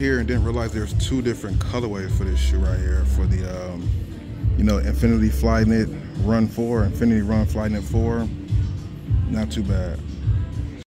here and didn't realize there's two different colorways for this shoe right here. For the um, you know infinity flyknit run 4 infinity run flyknit 4 not too bad.